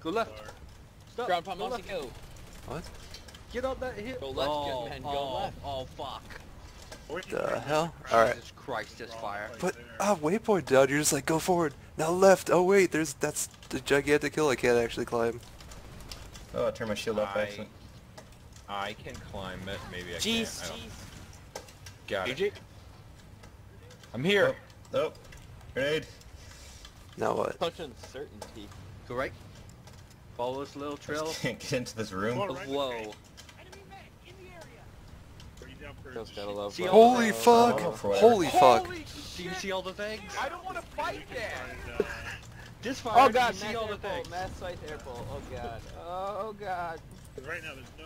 Go left. Stop. Ground pound, Go Mossy, left. go. What? Get on that hill. Go left, oh, good man, go oh, left. Oh, fuck. The hell? Alright. Jesus Christ, this fire. But, ah, waypoint down, you're just like, go forward. Now left. Oh wait, there's, that's the gigantic hill I can't actually climb. Oh, I turned my shield off by I- accident. I can climb it. Maybe I Jeez, can't. I jeez. Got it. AJ? I'm here. Oh, oh, grenade. Now what? Such uncertainty. Go right. Follow this little trail Can't get into this room. of woe. Just gotta love See Holy love, fuck! For whatever. Holy fuck! Do you see all the things? I don't want to fight that. This fire, Oh do god, you see mass all the airpole, things? mass site airpole. Oh god. Oh god. Right now, there's no.